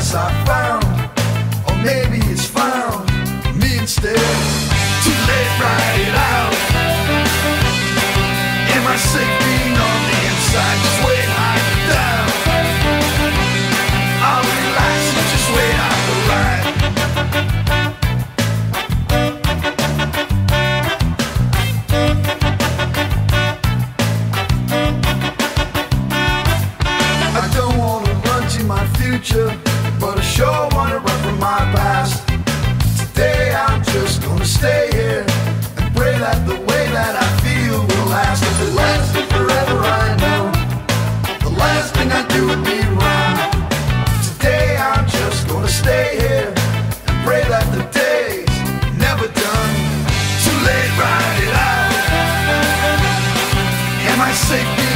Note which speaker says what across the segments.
Speaker 1: happiness I found, or maybe it's found me instead. Too late, right it out. Am I safe being on the inside? Just down. I'll relax and just wait out the ride. I don't wanna run to my future stay here and pray that the day's never done. Too late, ride it out. Am I?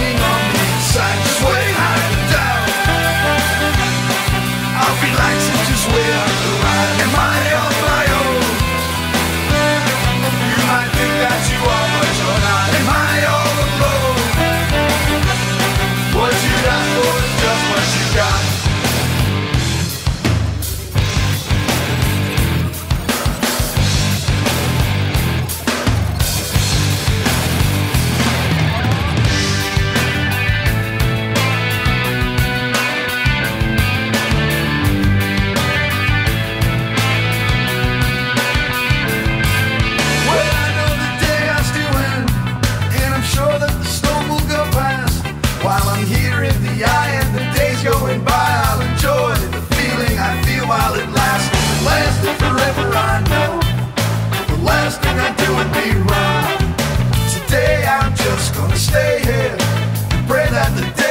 Speaker 1: stay here. Pray that the